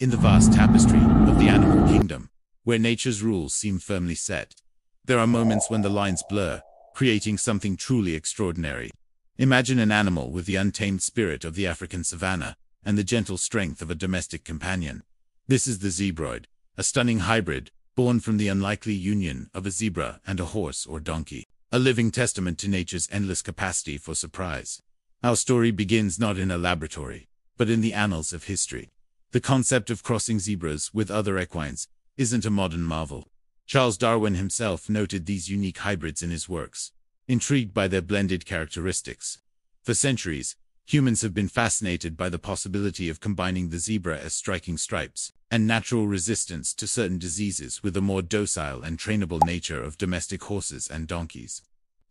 in the vast tapestry of the animal kingdom, where nature's rules seem firmly set. There are moments when the lines blur, creating something truly extraordinary. Imagine an animal with the untamed spirit of the African savanna and the gentle strength of a domestic companion. This is the zebroid, a stunning hybrid born from the unlikely union of a zebra and a horse or donkey, a living testament to nature's endless capacity for surprise. Our story begins not in a laboratory, but in the annals of history. The concept of crossing zebras with other equines isn't a modern marvel. Charles Darwin himself noted these unique hybrids in his works, intrigued by their blended characteristics. For centuries, humans have been fascinated by the possibility of combining the zebra as striking stripes and natural resistance to certain diseases with the more docile and trainable nature of domestic horses and donkeys.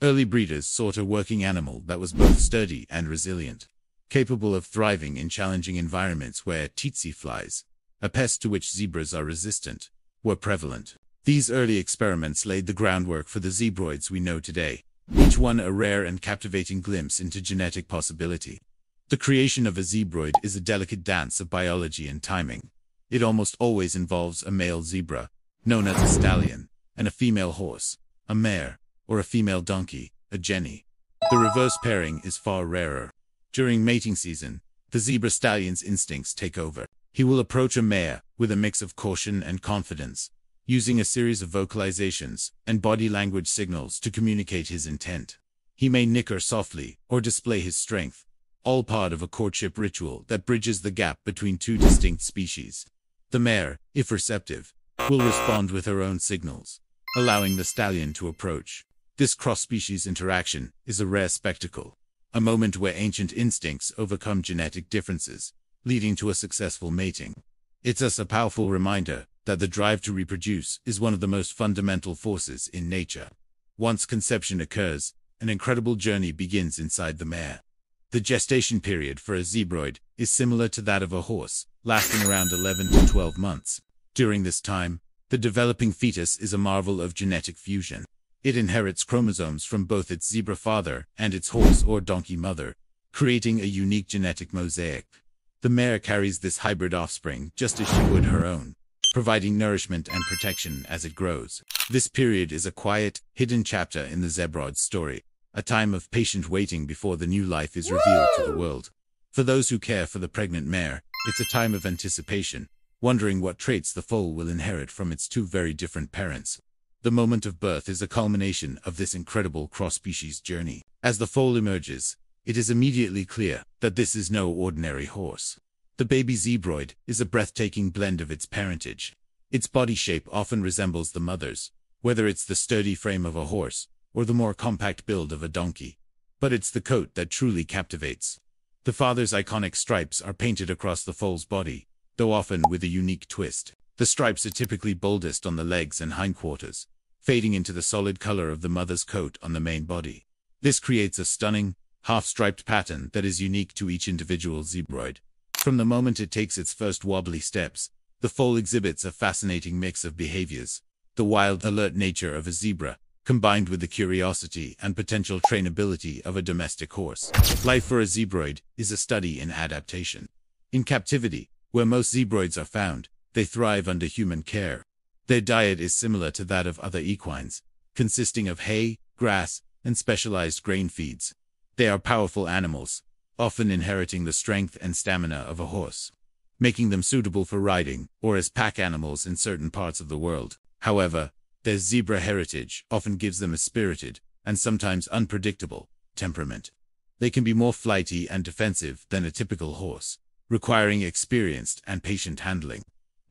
Early breeders sought a working animal that was both sturdy and resilient capable of thriving in challenging environments where tsetse flies, a pest to which zebras are resistant, were prevalent. These early experiments laid the groundwork for the zebroids we know today, each one a rare and captivating glimpse into genetic possibility. The creation of a zebroid is a delicate dance of biology and timing. It almost always involves a male zebra, known as a stallion, and a female horse, a mare, or a female donkey, a jenny. The reverse pairing is far rarer. During mating season, the zebra stallion's instincts take over. He will approach a mare with a mix of caution and confidence, using a series of vocalizations and body language signals to communicate his intent. He may nicker softly or display his strength, all part of a courtship ritual that bridges the gap between two distinct species. The mare, if receptive, will respond with her own signals, allowing the stallion to approach. This cross-species interaction is a rare spectacle, a moment where ancient instincts overcome genetic differences, leading to a successful mating. It's us a powerful reminder that the drive to reproduce is one of the most fundamental forces in nature. Once conception occurs, an incredible journey begins inside the mare. The gestation period for a zebroid is similar to that of a horse, lasting around 11 to 12 months. During this time, the developing fetus is a marvel of genetic fusion. It inherits chromosomes from both its zebra father and its horse or donkey mother, creating a unique genetic mosaic. The mare carries this hybrid offspring just as she would her own, providing nourishment and protection as it grows. This period is a quiet, hidden chapter in the zebroid's story, a time of patient waiting before the new life is revealed to the world. For those who care for the pregnant mare, it's a time of anticipation, wondering what traits the foal will inherit from its two very different parents. The moment of birth is a culmination of this incredible cross-species journey. As the foal emerges, it is immediately clear that this is no ordinary horse. The baby zebroid is a breathtaking blend of its parentage. Its body shape often resembles the mother's, whether it's the sturdy frame of a horse or the more compact build of a donkey. But it's the coat that truly captivates. The father's iconic stripes are painted across the foal's body, though often with a unique twist. The stripes are typically boldest on the legs and hindquarters, fading into the solid color of the mother's coat on the main body. This creates a stunning, half-striped pattern that is unique to each individual zebroid. From the moment it takes its first wobbly steps, the foal exhibits a fascinating mix of behaviors. The wild, alert nature of a zebra, combined with the curiosity and potential trainability of a domestic horse. Life for a zebroid is a study in adaptation. In captivity, where most zebroids are found, they thrive under human care. Their diet is similar to that of other equines, consisting of hay, grass, and specialized grain feeds. They are powerful animals, often inheriting the strength and stamina of a horse, making them suitable for riding or as pack animals in certain parts of the world. However, their zebra heritage often gives them a spirited, and sometimes unpredictable, temperament. They can be more flighty and defensive than a typical horse, requiring experienced and patient handling.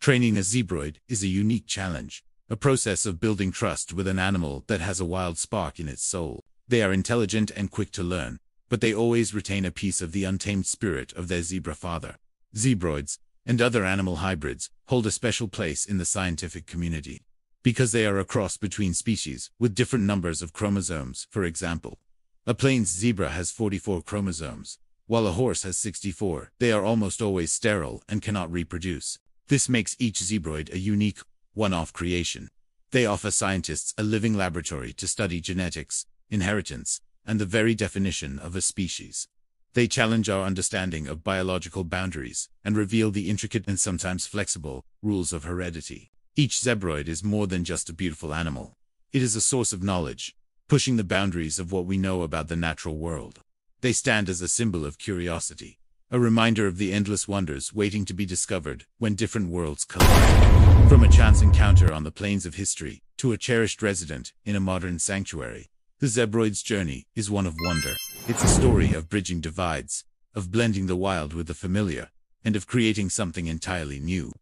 Training a zebroid is a unique challenge, a process of building trust with an animal that has a wild spark in its soul. They are intelligent and quick to learn, but they always retain a piece of the untamed spirit of their zebra father. Zebroids, and other animal hybrids, hold a special place in the scientific community. Because they are a cross between species, with different numbers of chromosomes, for example. A plains zebra has 44 chromosomes, while a horse has 64. They are almost always sterile and cannot reproduce. This makes each zebroid a unique, one-off creation. They offer scientists a living laboratory to study genetics, inheritance, and the very definition of a species. They challenge our understanding of biological boundaries and reveal the intricate and sometimes flexible rules of heredity. Each zebroid is more than just a beautiful animal. It is a source of knowledge, pushing the boundaries of what we know about the natural world. They stand as a symbol of curiosity, a reminder of the endless wonders waiting to be discovered when different worlds collide. From a chance encounter on the plains of history to a cherished resident in a modern sanctuary, the zebroid's journey is one of wonder. It's a story of bridging divides, of blending the wild with the familiar, and of creating something entirely new.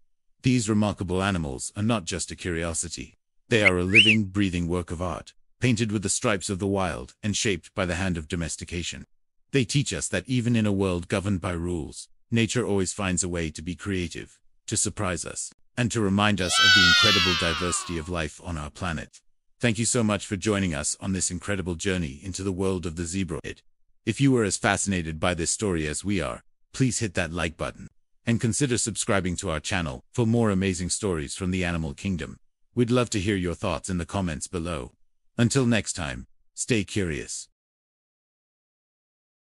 These remarkable animals are not just a curiosity. They are a living, breathing work of art, painted with the stripes of the wild and shaped by the hand of domestication. They teach us that even in a world governed by rules, nature always finds a way to be creative, to surprise us, and to remind us of the incredible diversity of life on our planet. Thank you so much for joining us on this incredible journey into the world of the zebroid. If you were as fascinated by this story as we are, please hit that like button and consider subscribing to our channel for more amazing stories from the animal kingdom. We'd love to hear your thoughts in the comments below. Until next time, stay curious.